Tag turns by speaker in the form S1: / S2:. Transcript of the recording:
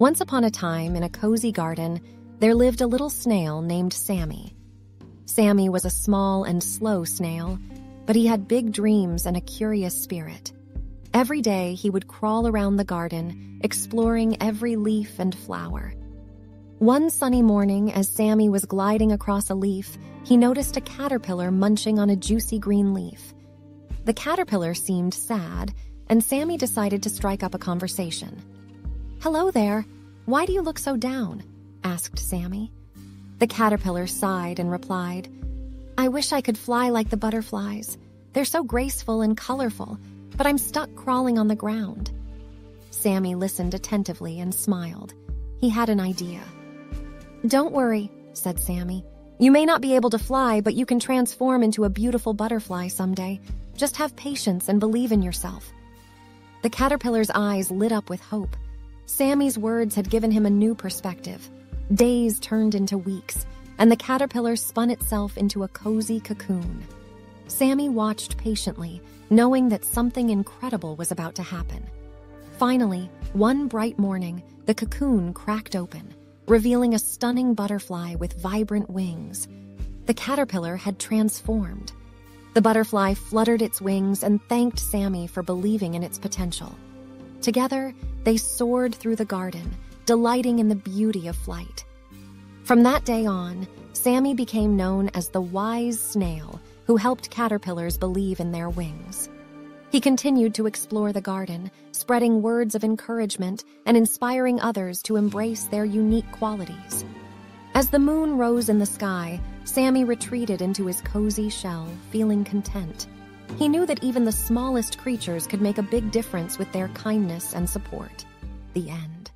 S1: Once upon a time, in a cozy garden, there lived a little snail named Sammy. Sammy was a small and slow snail, but he had big dreams and a curious spirit. Every day, he would crawl around the garden, exploring every leaf and flower. One sunny morning, as Sammy was gliding across a leaf, he noticed a caterpillar munching on a juicy green leaf. The caterpillar seemed sad, and Sammy decided to strike up a conversation. Hello there. Why do you look so down? asked Sammy. The caterpillar sighed and replied, I wish I could fly like the butterflies. They're so graceful and colorful, but I'm stuck crawling on the ground. Sammy listened attentively and smiled. He had an idea. Don't worry, said Sammy. You may not be able to fly, but you can transform into a beautiful butterfly someday. Just have patience and believe in yourself. The caterpillar's eyes lit up with hope. Sammy's words had given him a new perspective. Days turned into weeks, and the caterpillar spun itself into a cozy cocoon. Sammy watched patiently, knowing that something incredible was about to happen. Finally, one bright morning, the cocoon cracked open, revealing a stunning butterfly with vibrant wings. The caterpillar had transformed. The butterfly fluttered its wings and thanked Sammy for believing in its potential. Together, they soared through the garden, delighting in the beauty of flight. From that day on, Sammy became known as the wise snail who helped caterpillars believe in their wings. He continued to explore the garden, spreading words of encouragement and inspiring others to embrace their unique qualities. As the moon rose in the sky, Sammy retreated into his cozy shell, feeling content. He knew that even the smallest creatures could make a big difference with their kindness and support. The end.